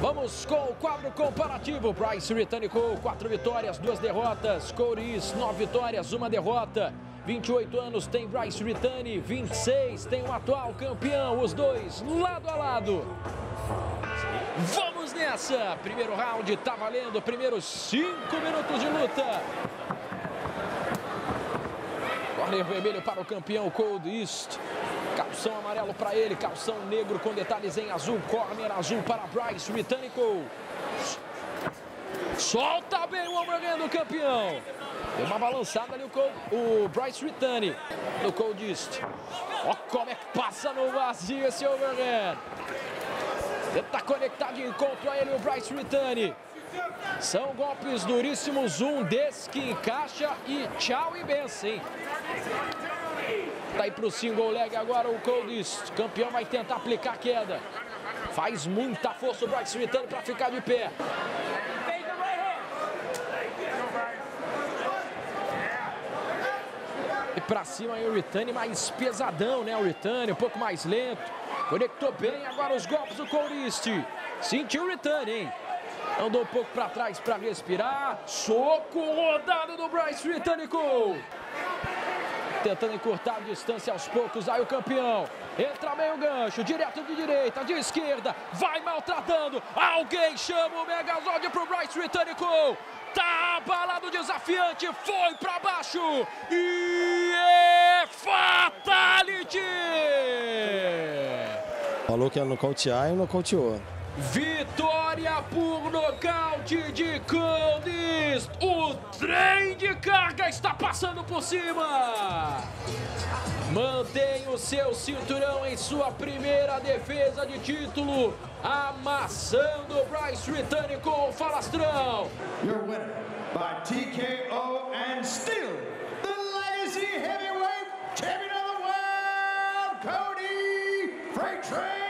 Vamos com o quadro comparativo. Bryce Britannico, quatro vitórias, duas derrotas. Cody nove vitórias, uma derrota. 28 anos tem Bryce Ritani, 26 tem o atual campeão, os dois lado a lado. Vamos nessa! Primeiro round tá valendo, primeiros cinco minutos de luta. Corner vermelho para o campeão Cold East. Calção amarelo para ele, calção negro com detalhes em azul. Corner azul para Bryce Britannico. Solta bem o overhand do campeão. Deu uma balançada ali o, Cole, o Bryce Ritani no Cold East. Ó como é que passa no vazio esse overhand. Tenta conectar de encontro a ele o Bryce Ritani. São golpes duríssimos, um desse que encaixa e tchau e benção, hein? Tá aí pro single leg agora o Cold East. Campeão vai tentar aplicar a queda. Faz muita força o Bryce Ritani para ficar de pé. E pra cima aí o Ritani mais pesadão, né? O Ritani um pouco mais lento. Conectou bem agora os golpes do Couriste. Sentiu o Ritani, hein? Andou um pouco para trás para respirar. Soco rodado do Bryce Ritanico. Tentando encurtar a distância aos poucos. Aí o campeão. Entra meio gancho. Direto de direita, de esquerda. Vai maltratando. Alguém chama o Megazord pro Bryce Ritanico. Tá abalado desafiante, foi para baixo e é fatality! Falou que ia nocautear e nocauteou. Vitória por nocaute de Candice. O trem de está passando por cima. Mantém o seu cinturão em sua primeira defesa de título, amassando Bryce Ritani com o falastrão. Your winner by TKO and still the legacy heavyweight champion of the world, Cody Freight Train.